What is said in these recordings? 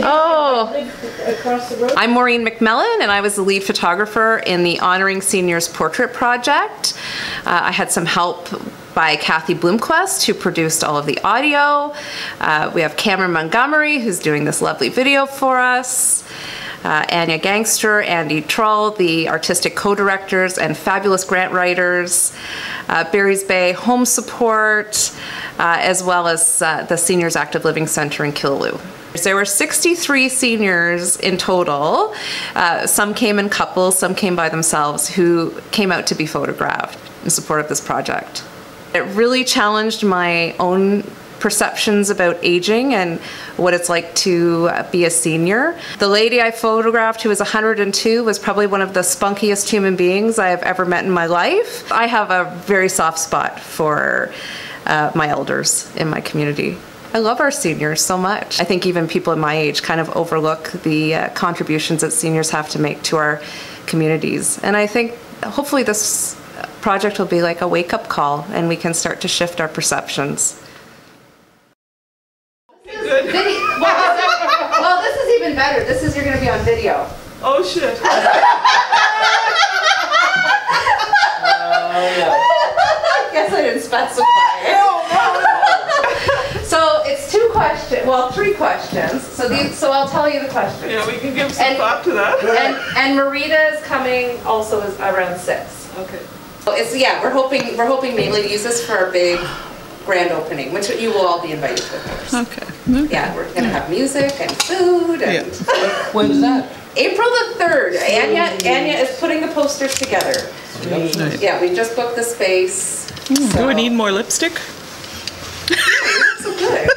Oh, across the road. I'm Maureen MacMillan, and I was the lead photographer in the Honoring Seniors Portrait Project. Uh, I had some help by Kathy Blomquist, who produced all of the audio. Uh, we have Cameron Montgomery, who's doing this lovely video for us. Uh, Anya Gangster, Andy Trull, the artistic co-directors and fabulous grant writers. Uh, Barry's Bay Home Support, uh, as well as uh, the Seniors Active Living Center in Killaloe. There were 63 seniors in total. Uh, some came in couples, some came by themselves, who came out to be photographed in support of this project. It really challenged my own perceptions about aging and what it's like to uh, be a senior. The lady I photographed, who was 102, was probably one of the spunkiest human beings I have ever met in my life. I have a very soft spot for uh, my elders in my community. I love our seniors so much. I think even people in my age kind of overlook the uh, contributions that seniors have to make to our communities. And I think hopefully this project will be like a wake up call and we can start to shift our perceptions. Video. Well, well, this is even better. This is you're going to be on video. Oh shit. I guess I didn't specify. so it's two questions. Well, three questions. So these. So I'll tell you the questions. Yeah, we can give some And- thought to that. And and Marita is coming also is around six. Okay. So It's yeah. We're hoping we're hoping mainly to use this for our big grand opening, which you will all be invited to, of course. Okay. Yeah, we're gonna have music and food and. Yeah. When's that? April the third. Anya Anya is putting the posters together. Right. Yeah, we just booked the space. Hmm. Do we need more lipstick? So good.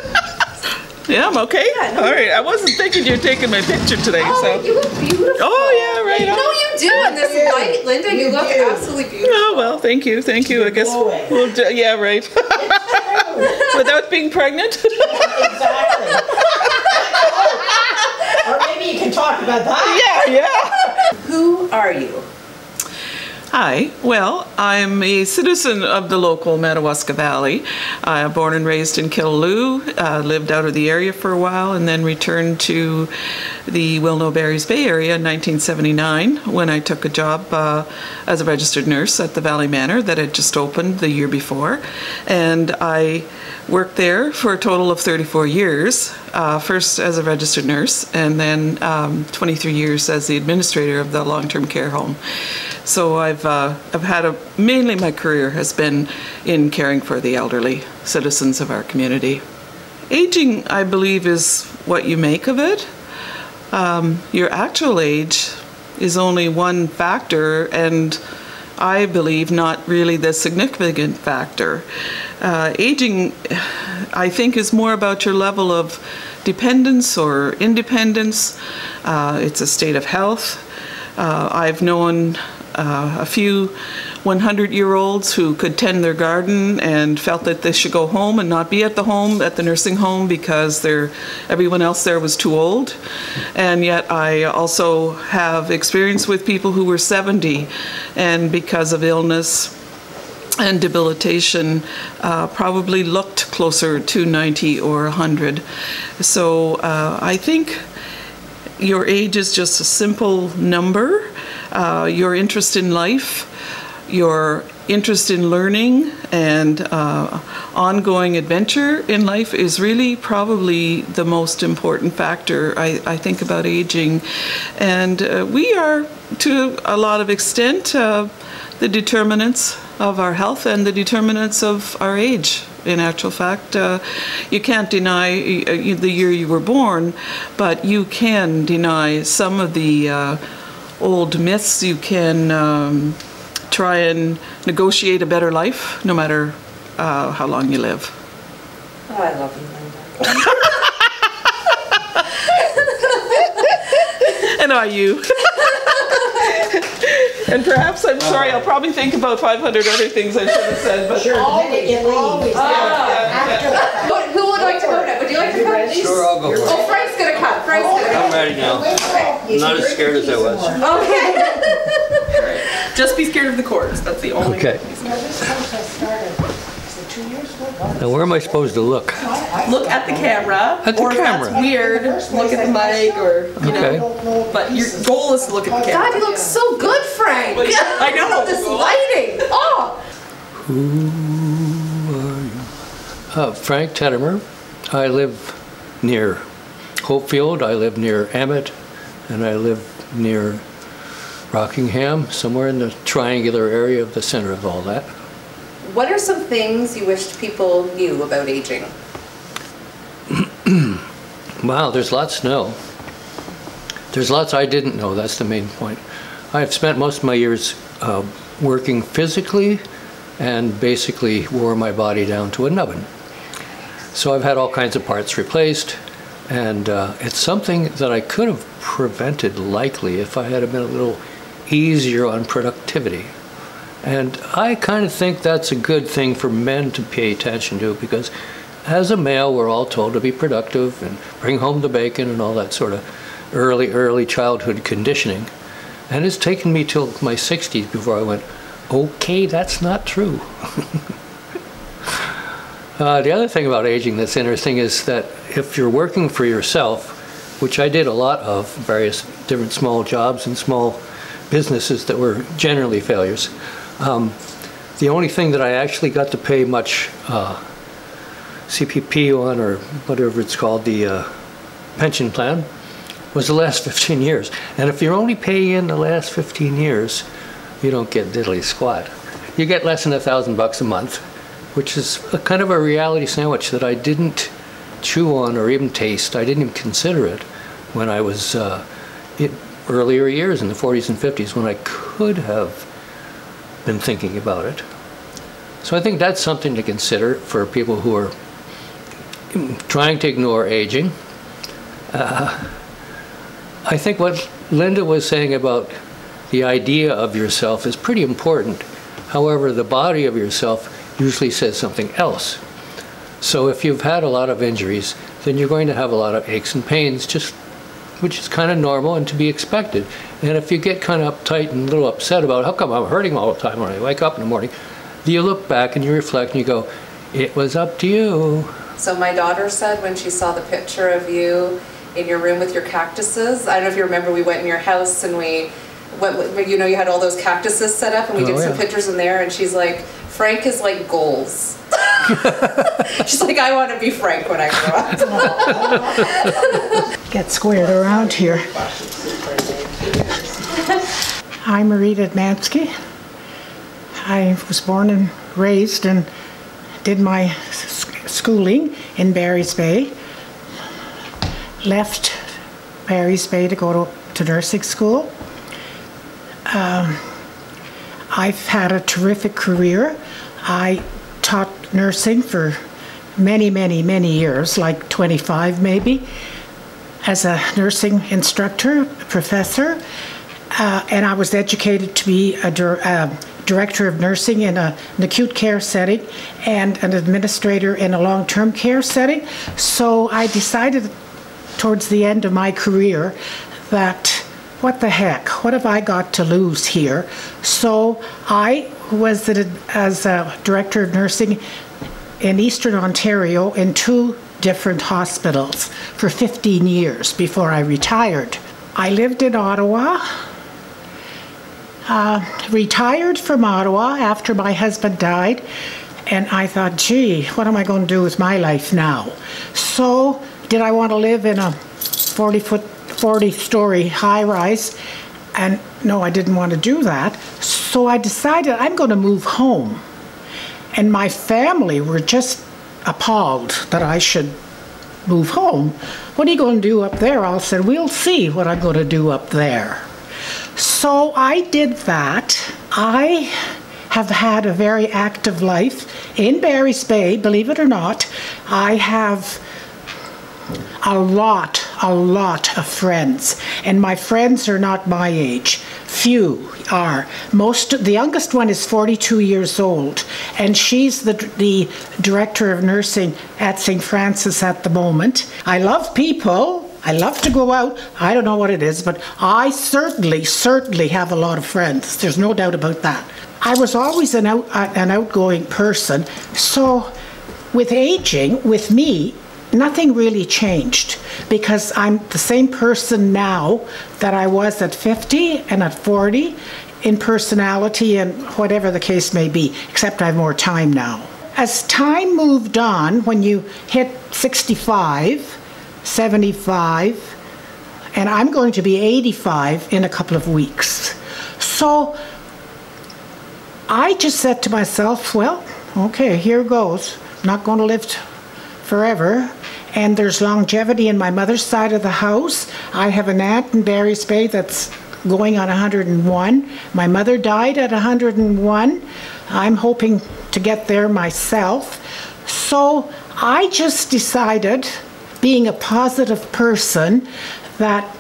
Yeah, I'm okay. Yeah, no. All right. I wasn't thinking you're taking my picture today, Oh, so. you look beautiful. Oh, yeah, right No, you do in this light, Linda. You, You look do. absolutely beautiful. Oh, well, thank you, thank you. I guess we'll do, yeah, right. Without being pregnant? Exactly. Or maybe you can talk about that. yeah, yeah. Who are you? Hi, well, I'm a citizen of the local Madawaska Valley. Uh, born and raised in Killaloe, uh, lived out of the area for a while, and then returned to the Wilno Bay area in 1979 when I took a job uh, as a registered nurse at the Valley Manor that had just opened the year before. And I worked there for a total of 34 years, uh, first as a registered nurse, and then um, 23 years as the administrator of the long-term care home. So I've uh, I've had a mainly my career has been in caring for the elderly citizens of our community. Aging, I believe, is what you make of it. Um, your actual age is only one factor, and I believe not really the significant factor. Uh, aging, I think, is more about your level of dependence or independence. Uh, it's a state of health. Uh, I've known uh, a few 100 year olds who could tend their garden and felt that they should go home and not be at the home, at the nursing home, because everyone else there was too old. And yet I also have experience with people who were 70 and because of illness and debilitation uh, probably looked closer to 90 or 100. So uh, I think your age is just a simple number. Uh, your interest in life, your interest in learning, and uh, ongoing adventure in life is really probably the most important factor I, I think about aging. And uh, we are, to a lot of extent, uh, the determinants of our health and the determinants of our age. In actual fact, uh, you can't deny uh, the year you were born, but you can deny some of the uh, old myths. You can um, try and negotiate a better life, no matter uh, how long you live. Oh, I love you, Linda. And are you? and perhaps, I'm sorry, I'll probably think about 500 other things I should have said, but Sure, the minute you leave. After. Who, who would like to go now? Would you like to come? Sure, I'll go for it. Oh, Frank's gonna come. Frank's oh, gonna I'm ready now. I'm not as scared as I was. Okay. Just be scared of the cords. That's the only. Okay. No, this process started, the Now, where am I supposed to look? Look at the camera. At the or if camera. that's weird, look at the mic or, you Okay. know. But your goal is to look at the camera. God, you look so good, Frank. I know. This lighting. Oh. Who are you? Uh, Frank Teddemer. I live near Hopefield. I live near Emmett, and I live near Rockingham, somewhere in the triangular area of the center of all that. What are some things you wished people knew about aging? Wow, there's lots to know. There's lots I didn't know, that's the main point. I have spent most of my years uh, working physically and basically wore my body down to a nubbin. So I've had all kinds of parts replaced, and uh, it's something that I could have prevented likely if I had been a little easier on productivity. And I kind of think that's a good thing for men to pay attention to because as a male, we're all told to be productive and bring home the bacon and all that sort of early, early childhood conditioning. And it's taken me till my 60s before I went, okay, that's not true. uh, the other thing about aging that's interesting is that if you're working for yourself, which I did a lot of, various different small jobs and small businesses that were generally failures, um, the only thing that I actually got to pay much uh, CPP on, or whatever it's called, the uh, pension plan, was the last 15 years. And if you're only paying in the last 15 years, you don't get diddly squat. You get less than a thousand bucks a month, which is a kind of a reality sandwich that I didn't chew on or even taste. I didn't even consider it when I was uh, in earlier years in the 40s and 50s when I could have been thinking about it. So I think that's something to consider for people who are trying to ignore aging. Uh, I think what Linda was saying about the idea of yourself is pretty important. However, the body of yourself usually says something else. So if you've had a lot of injuries, then you're going to have a lot of aches and pains, just which is kind of normal and to be expected. And if you get kind of uptight and a little upset about how come I'm hurting all the time when I wake up in the morning, you look back and you reflect and you go, it was up to you. So my daughter said when she saw the picture of you in your room with your cactuses, I don't know if you remember, we went in your house and we went, you know, you had all those cactuses set up and we Oh, did some pictures in there and she's like, Frank is like goals. she's like, I want to be Frank when I grow up. Get squared around here. I'm Marie Edmansky. I was born and raised and did my schooling in Barry's Bay. Left Barry's Bay to go to, to nursing school. Um, I've had a terrific career. I taught nursing for many, many, many years, like 25 maybe, as a nursing instructor, professor, uh, and I was educated to be a uh, director of nursing in a, an acute care setting and an administrator in a long-term care setting. So I decided towards the end of my career that what the heck, what have I got to lose here? So I was the, as a director of nursing in Eastern Ontario in two different hospitals for 15 years before I retired. I lived in Ottawa, uh, retired from Ottawa after my husband died, and I thought, gee, what am I going to do with my life now? So, did I want to live in a 40 foot, 40 story high rise? And no, I didn't want to do that. So I decided I'm going to move home. And my family were just appalled that I should move home. What are you going to do up there? I said, We'll see what I'm going to do up there. So I did that. I have had a very active life in Barry's Bay, believe it or not. I have a lot, a lot of friends, and my friends are not my age. Few are. Most, the youngest one is 42 years old, and she's the the director of nursing at St. Francis at the moment. I love people. I love to go out. I don't know what it is, but I certainly, certainly have a lot of friends. There's no doubt about that. I was always an, out, an outgoing person. So with aging, with me, nothing really changed because I'm the same person now that I was at 50 and at 40 in personality and whatever the case may be, except I have more time now. As time moved on, when you hit 65, 75, and I'm going to be 85 in a couple of weeks. So I just said to myself, well, okay, here goes. I'm not going to live forever. And there's longevity in my mother's side of the house. I have an aunt in Barry's Bay that's going on 101. My mother died at 101. I'm hoping to get there myself. So I just decided, being a positive person, that,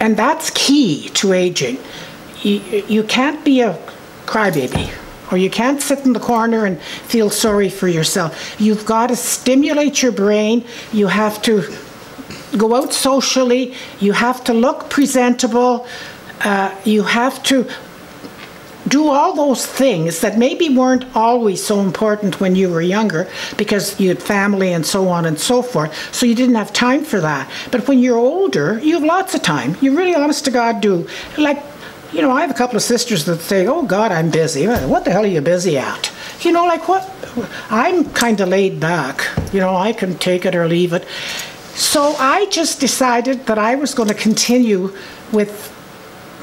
and that's key to aging. You, you can't be a crybaby or you can't sit in the corner and feel sorry for yourself. You've got to stimulate your brain. You have to go out socially. You have to look presentable. Uh, you have to do all those things that maybe weren't always so important when you were younger because you had family and so on and so forth. So you didn't have time for that. But when you're older, you have lots of time. You really, honest to God, do. Like, you know, I have a couple of sisters that say, oh God, I'm busy. What the hell are you busy at? You know, like what? I'm kind of laid back. You know, I can take it or leave it. So I just decided that I was going to continue with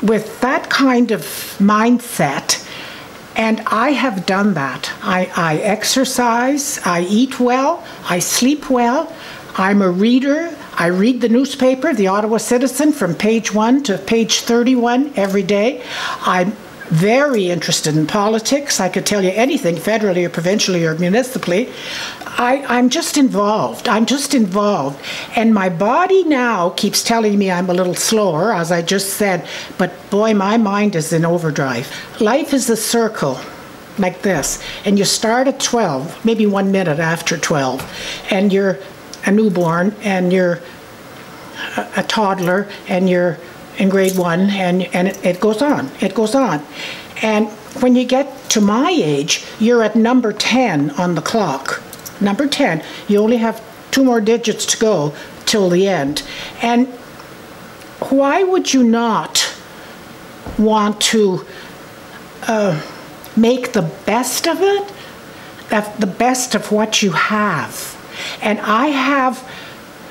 with that kind of mindset, and I have done that. I, I exercise, I eat well, I sleep well, I'm a reader. I read the newspaper, the Ottawa Citizen, from page 1 to page 31 every day. I'm very interested in politics. I could tell you anything, federally or provincially or municipally. I, I'm just involved. I'm just involved. And my body now keeps telling me I'm a little slower, as I just said, but boy, my mind is in overdrive. Life is a circle like this, and you start at 12, maybe one minute after 12, and you're a newborn, and you're a, toddler, and you're in grade one, and, and it, it goes on, it goes on. And when you get to my age, you're at number 10 on the clock. Number 10. You only have two more digits to go till the end. And why would you not want to uh, make the best of it? The best of what you have. And I have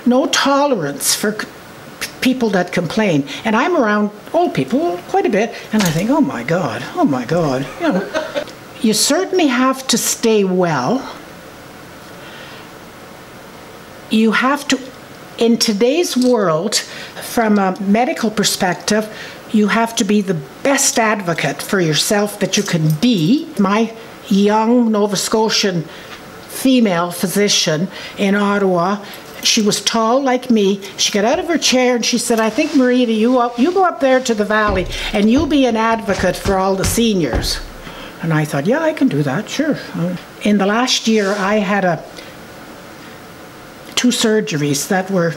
no tolerance for people that complain. And I'm around old people quite a bit, and I think, oh my God, oh my God. You know, you certainly have to stay well. You have to, in today's world, from a medical perspective, you have to be the best advocate for yourself that you can be. My young Nova Scotian female physician in Ottawa she was tall like me. She got out of her chair and she said, I think, Marita, you, up, you go up there to the valley and you'll be an advocate for all the seniors. And I thought, yeah, I can do that, sure. Uh, in the last year, I had a two surgeries that were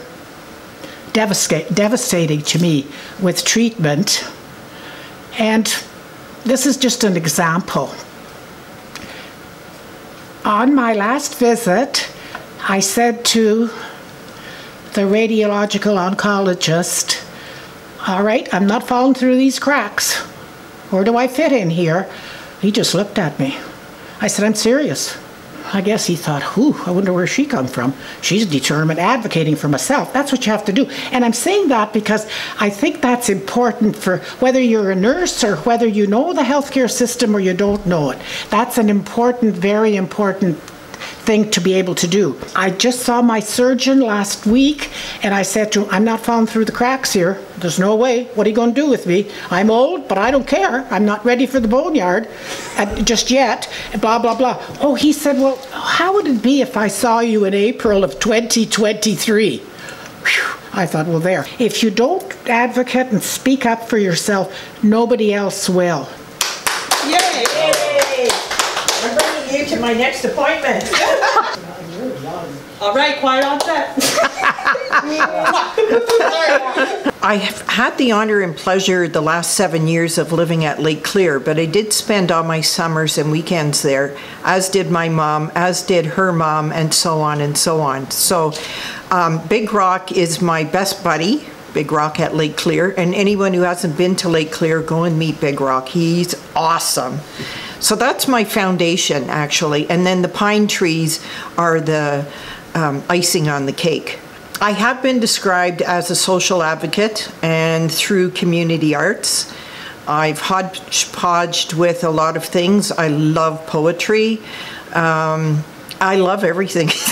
devastating to me with treatment. And this is just an example. On my last visit, I said to the radiological oncologist, all right, I'm not falling through these cracks. Where do I fit in here? He just looked at me. I said, I'm serious. I guess he thought, whew, I wonder where she come from. She's determined, advocating for myself. That's what you have to do. And I'm saying that because I think that's important for whether you're a nurse or whether you know the healthcare system or you don't know it. That's an important, very important thing to be able to do. I just saw my surgeon last week and I said to him, I'm not falling through the cracks here. There's no way. What are you going to do with me? I'm old, but I don't care. I'm not ready for the boneyard uh, just yet. Blah, blah, blah. Oh, he said, Well, how would it be if I saw you in April of 2023? Whew. I thought, well, there. If you don't advocate and speak up for yourself, nobody else will. Yay! To my next appointment. All right, quiet on set. I have had the honor and pleasure the last seven years of living at Lake Clear, but I did spend all my summers and weekends there, as did my mom, as did her mom, and so on and so on. So um, Big Rock is my best buddy, Big Rock at Lake Clear, and anyone who hasn't been to Lake Clear, go and meet Big Rock. He's awesome. So that's my foundation, actually. And then the pine trees are the um, icing on the cake. I have been described as a social advocate and through community arts. I've hodgepodged with a lot of things. I love poetry. Um, I love everything.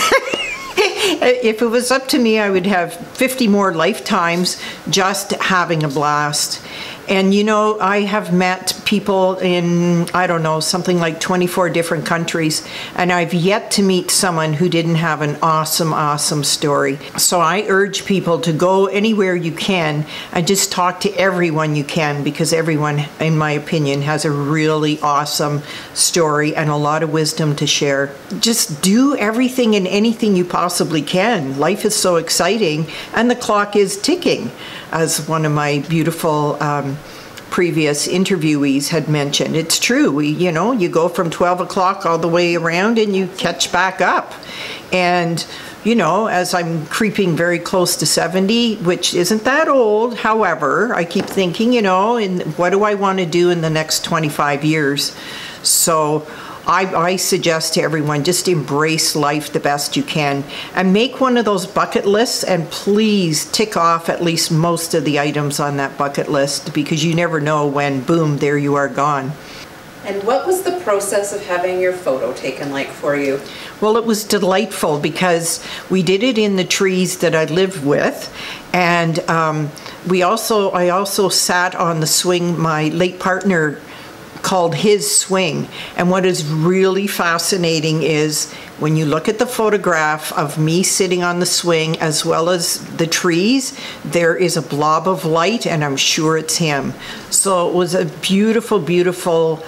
if it was up to me, I would have 50 more lifetimes just having a blast. And you know, I have met people in, I don't know, something like 24 different countries, and I've yet to meet someone who didn't have an awesome, awesome story. So I urge people to go anywhere you can and just talk to everyone you can because everyone, in my opinion, has a really awesome story and a lot of wisdom to share. Just do everything and anything you possibly can. Life is so exciting, and the clock is ticking, as one of my beautiful um, previous interviewees had mentioned. It's true. We, you know, you go from 12 o'clock all the way around and you catch back up. And, you know, as I'm creeping very close to 70, which isn't that old, however, I keep thinking, you know, in what do I want to do in the next 25 years? So I, I suggest to everyone just embrace life the best you can and make one of those bucket lists and please tick off at least most of the items on that bucket list because you never know when, boom, there you are gone. And what was the process of having your photo taken like for you? Well, it was delightful because we did it in the trees that I lived with, and um, we also I also sat on the swing my late partner called his swing. And what is really fascinating is when you look at the photograph of me sitting on the swing as well as the trees, there is a blob of light, and I'm sure it's him. So it was a beautiful, beautiful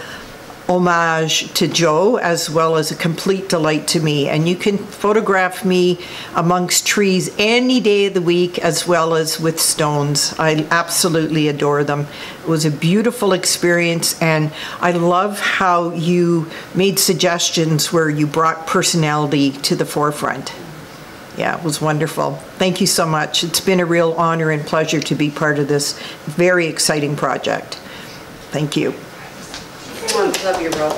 homage to Joe as well as a complete delight to me. And you can photograph me amongst trees any day of the week as well as with stones. I absolutely adore them. It was a beautiful experience and I love how you made suggestions where you brought personality to the forefront. Yeah, it was wonderful. Thank you so much. It's been a real honor and pleasure to be part of this very exciting project. Thank you. Come on, love your role.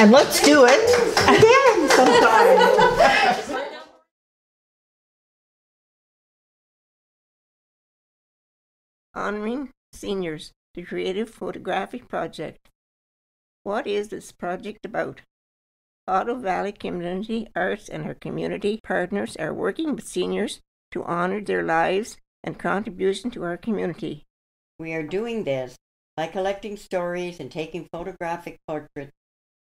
And let's do it again sometime. Honoring Seniors, the Creative Photographic Project. What is this project about? Ottawa Valley Community Arts and her community partners are working with seniors to honor their lives and contribution to our community. We are doing this by collecting stories and taking photographic portraits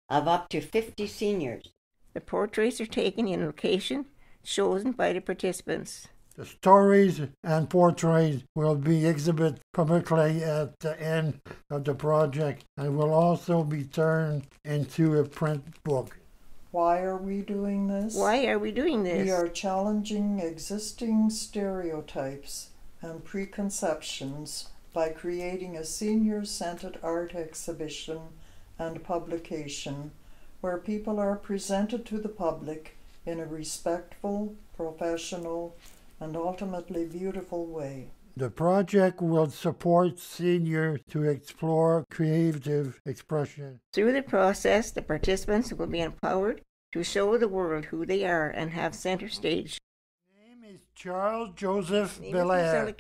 of up to 50 seniors. The portraits are taken in a location chosen by the participants. The stories and portraits will be exhibited publicly at the end of the project and will also be turned into a print book. Why are we doing this? Why are we doing this? We are challenging existing stereotypes and preconceptions by creating a senior centered art exhibition and publication where people are presented to the public in a respectful, professional, and ultimately beautiful way. The project will support seniors to explore creative expression. Through the process, the participants will be empowered to show the world who they are and have center stage. My name is Charles Joseph My name is Belair.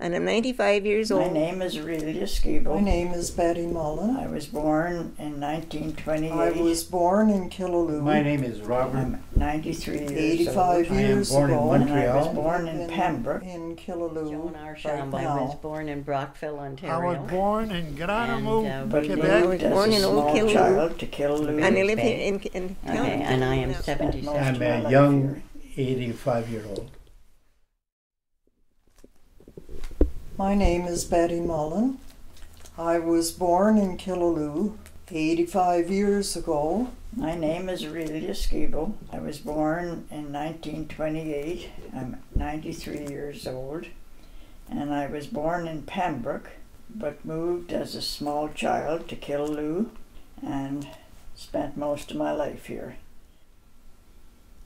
Marcella Keel, and I'm 95 years old. My name is Aurelia Skibo. My name is Betty Mullen. I was born in 1928. I was born in Killaloe. My name is Robert. I'm 93 years 85 old. I am years born in ago. And I was born in Pembroke. In Killaloe. Joan right I was born in Brockville, Ontario. I was born in Granamo, And, uh, But we we Quebec. moved as born in Old small Killaloe. child to Killaloe. and I live Bay. here in, in town. Okay, and I am Now. 77. I'm a young 85 year old. My name is Betty Mullen. I was born in Killaloe 85 years ago. My name is Aurelia Skibo. I was born in 1928. I'm 93 years old. And I was born in Pembroke, but moved as a small child to Killaloe and spent most of my life here.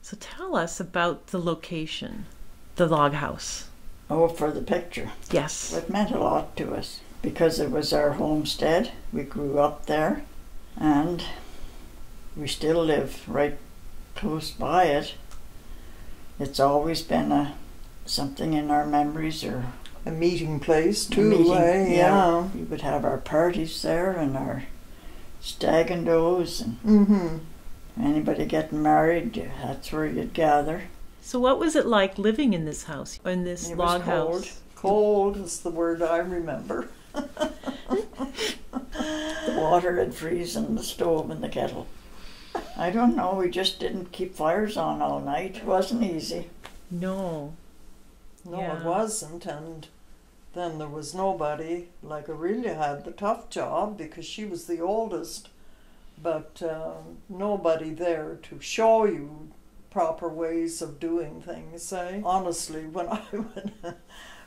So tell us about the location, the log house. Oh, for the picture. Yes. It meant a lot to us because it was our homestead. We grew up there and we still live right close by it. It's always been a something in our memories or A meeting place, too, meeting. eh? Yeah. we would have our parties there and our stag and does and Mm-hmm. anybody getting married. That's where you'd gather. So what was it like living in this house, in this It was log cold. house? Cold is the word I remember. The water had freeze in the stove and the kettle. I don't know. We just didn't keep fires on all night. It wasn't easy. No. No, Yeah. it wasn't, and then there was nobody. Like Aurelia had the tough job because she was the oldest, but um, nobody there to show you proper ways of doing things. Eh? Honestly, when I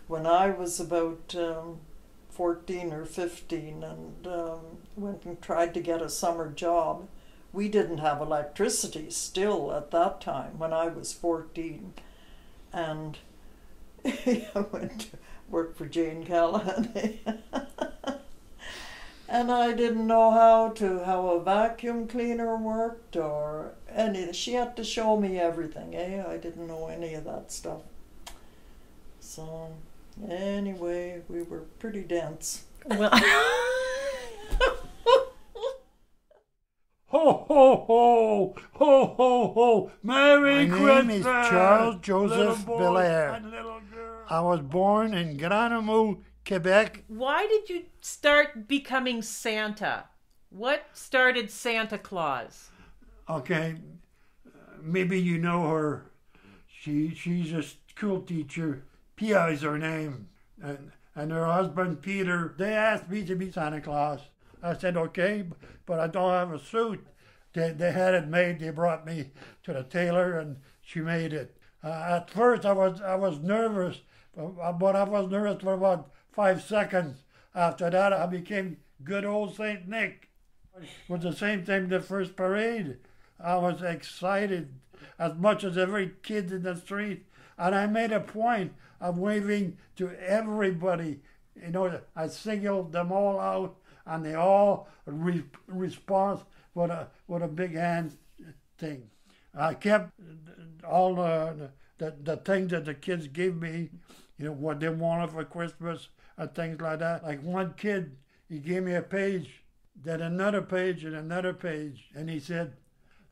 when, I was about um, fourteen or fifteen and um, went and tried to get a summer job, we didn't have electricity still at that time when I was fourteen, and. I went to work for Jane Callahan. and I didn't know how to how a vacuum cleaner worked or any she had to show me everything, eh? I didn't know any of that stuff. So anyway, we were pretty dense. Well, Ho ho ho ho ho ho! Merry My Christmas! name is Charles Joseph Belair. and little girl. I was born in Granamu, Quebec. why did you start becoming Santa? What started Santa Claus? Okay, maybe you know her. She she's a school teacher. Pia is her name, and and her husband Peter. They asked me to be Santa Claus. I said okay, but I don't have a suit. They they had it made. They brought me to the tailor, and she made it. Uh, at first, I was I was nervous, but, but I was nervous for about five seconds. After that, I became good old Saint Nick. It was the same thing the first parade. I was excited as much as every kid in the street, and I made a point of waving to everybody. You know, I singled them all out, and they all re- respond with a with a big hand thing. I kept all the, the the things that the kids gave me, you know, what they wanted for Christmas and things like that. Like one kid, he gave me a page, then another page and another page, and he said,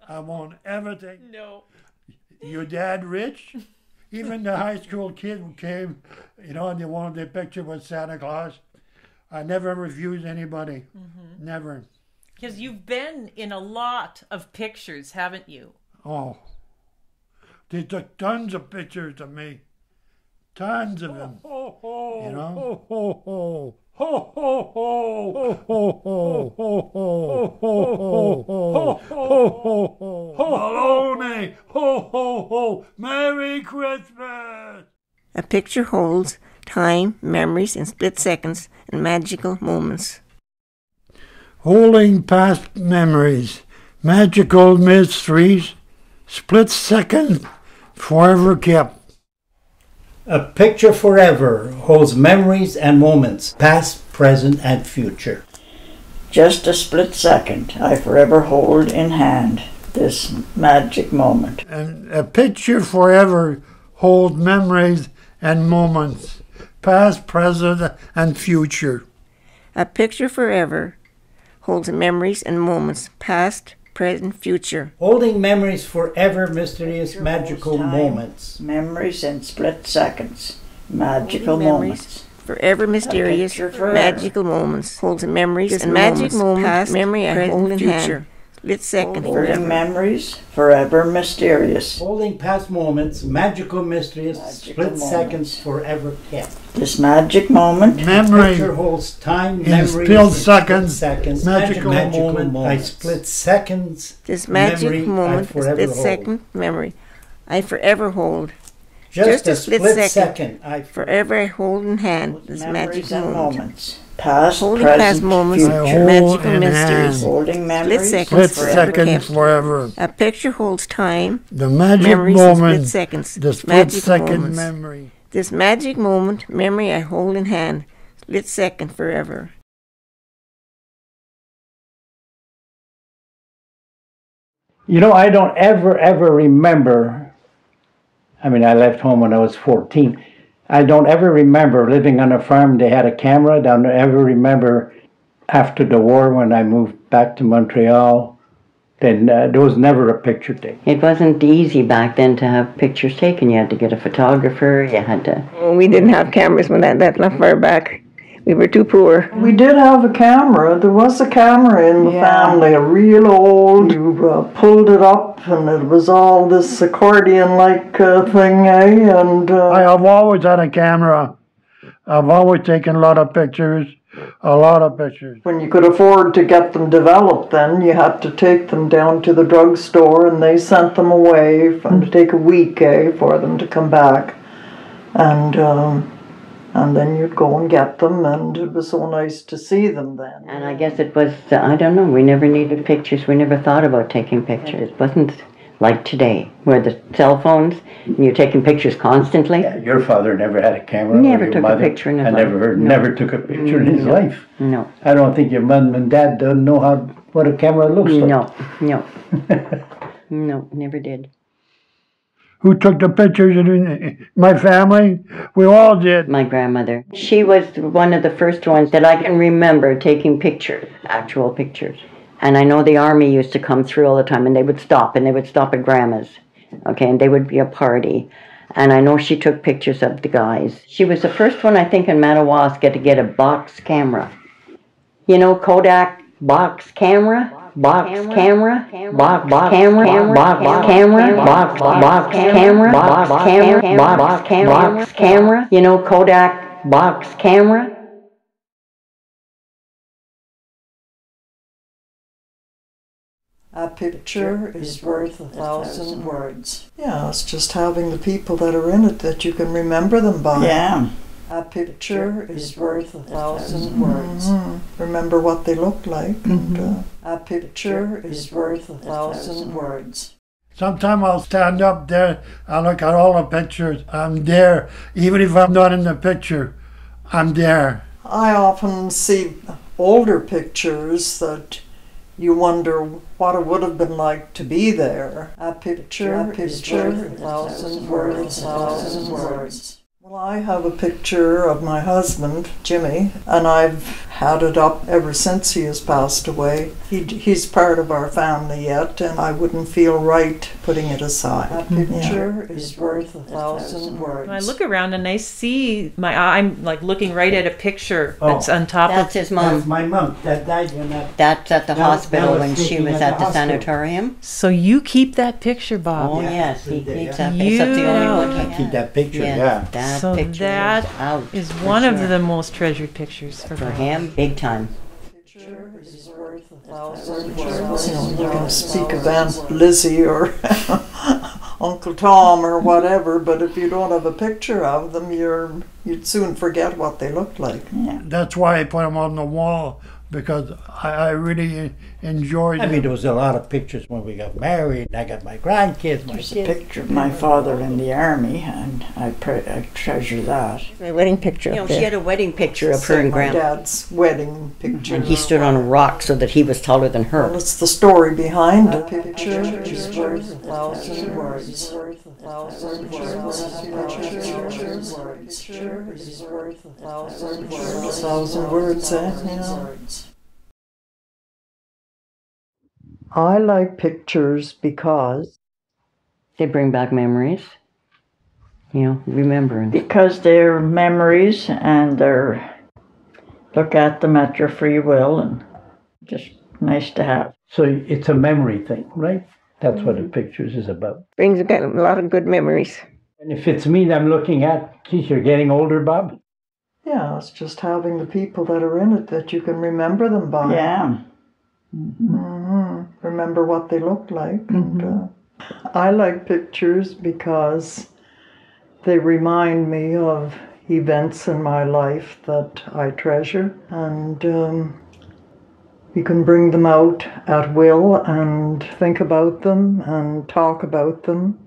"I want everything." No. Your dad rich? Even the high school kid who came, you know, and they wanted their picture with Santa Claus. I never refused anybody. Mm-hmm. Never. Because you've been in a lot of pictures, haven't you? Oh. They took tons of pictures of me. Tons of them. Ho ho You know? ho ho ho ho ho ho Ho, ho, ho, ho, ho, ho, ho, ho, ho, Baloney! Ho ho ho! Merry Christmas! A picture holds time, memories, and split seconds and magical moments. Holding past memories, magical mysteries, split second, forever kept. A picture forever holds memories and moments, past, present, and future. Just a split second I forever hold in hand this magic moment. And a picture forever holds memories and moments, past, present, and future. A picture forever holds memories and moments, past, present, future. Holding memories forever, mysterious, Picture magical time, moments. Memories in split seconds. Magical Holding memories, moments. Forever mysterious, forever. magical moments, holds memories and magic moments, moment, past, past, memory, and present, hold in future. Hand. split second Holding forever. memories, forever mysterious. Holding past moments, magical mysteries, split moments. seconds forever kept. This magic moment. Memory Picture holds time, in memories, split in seconds, seconds, magical moment, by moments. split seconds. This magic memory moment, forever split hold. second memory, I forever hold. Just, a split, second. I Forever I hold in hand this magic Memories and moment. moments. Past, Holding present, past moments, future. I magical mysteries. hand. Holding Split memories. seconds Split forever seconds kept. forever. A picture holds time, The magic memories and split moment. seconds. The split magic second moments. memory. This magic moment, memory I hold in hand, split second forever. You know, I don't ever, ever remember. I mean, I left home when I was 14. I don't ever remember living on a farm. They had a camera. I don't ever remember after the war when I moved back to Montreal. Then uh, there was never a picture taken. It wasn't easy back then to have pictures taken. You had to get a photographer, you had to. We didn't have cameras when that, that not far back. We were too poor. We did have a camera. There was a camera in the family, a real old. You uh, pulled it up, and it was all this accordion-like uh, thing, eh? And uh, I have always had a camera. I've always taken a lot of pictures, a lot of pictures. when you could afford to get them developed, then you had to take them down to the drugstore, and they sent them away, and to take a week, eh, for them to come back, and. Um, and then you'd go and get them, and it was so nice to see them then. And I guess it was, I don't know, we never needed pictures. We never thought about taking pictures. It wasn't like today, where the cell phones, and you're taking pictures constantly. Yeah, Your father never had a camera. Never your took a picture in his I never life. heard, No. never took a picture in his No. life. No, I don't think your mom and dad don't know how what a camera looks like. no, no. No, never did. Who took the pictures? In my family. We all did. My grandmother. She was one of the first ones that I can remember taking pictures, actual pictures. And I know the army used to come through all the time and they would stop and they would stop at grandma's. Okay, and they would be a party. And I know she took pictures of the guys. She was the first one, I think, in Madawaska to get a box camera. You know, Kodak box camera? Box camera? Box camera? Box camera? Box box camera? Box camera? Box camera? Box camera? You know, Kodak box camera? A picture is worth a thousand words. Yeah, it's just having the people that are in it that you can remember them by. Yeah. A picture is worth a thousand words. Remember what they look like. And, uh, a picture is worth a thousand words. Sometimes I'll stand up there and look at all the pictures. I'm there. Even if I'm not in the picture, I'm there. I often see older pictures that you wonder what it would have been like to be there. A picture, a picture, a thousand words, a thousand words. Well, I have a picture of my husband, Jimmy, and I've had it up ever since he has passed away. He, he's part of our family yet, and I wouldn't feel right putting it aside. A picture is worth a thousand words. I look around and I see my I'm like looking right at a picture Oh. that's on top That's of his mom. That's my mom that died when that. That's at the That- that hospital was when she was at at the the sanatorium. So you keep that picture, Bob. Oh Yeah, yes, he keeps that. You Except the only one know. Keep that picture, Yeah, yeah. That So picture that is out is for one of the most treasured pictures for, for him, big time. picture is worth a thousand words. You know, you can speak of Aunt Lizzie or Uncle Tom or whatever, but if you don't have a picture of them, you're you'd soon forget what they looked like. That's why I put them on the wall because I, I really enjoyed I mean, there was a lot of pictures when we got married. I got my grandkids, my There's a picture of my father in the army, and I, pre- I treasure that. My wedding picture You know, up she had a wedding picture of her and my grandma, dad's wedding picture. and he stood on a rock so that he was taller than Well, her. it's the story behind the Picture is worth a thousand words. Worth a thousand words. Picture is worth a thousand words. A thousand words, I like pictures because They bring back memories. You know, remembering. Because they're memories and they're, look at them at your free will and just nice to have. So it's a memory thing, right? That's what the pictures is about. Brings back a lot of good memories. And if it's me that I'm looking at, geez, you're getting older, Bob. Yeah, it's just having the people that are in it that you can remember them by. Yeah. hmm Remember what they looked like. And, uh, I like pictures because they remind me of events in my life that I treasure, and um, you can bring them out at will and think about them and talk about them.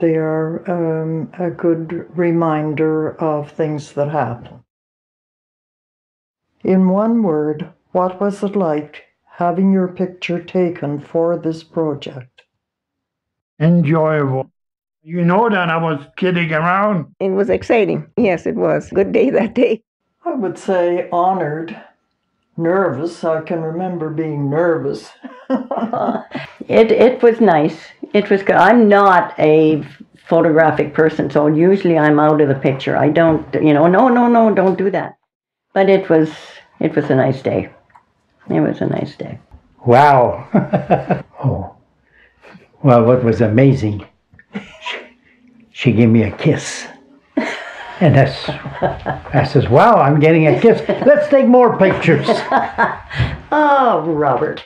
They are um, a good reminder of things that happen. In one word, what was it like having your picture taken for this project? Enjoyable. You know that I was kidding around. It was exciting. Yes, it was. Good day that day. I would say honored, nervous. I can remember being nervous. It, it was nice. It was good. I'm not a photographic person, so usually I'm out of the picture. I don't, you know, no, no, no, don't do that. But it was, it was a nice day. It was a nice day. Wow. oh. Well, what was amazing, she, she gave me a kiss. And that's, I says, wow, I'm getting a kiss. Let's take more pictures. Oh, Robert.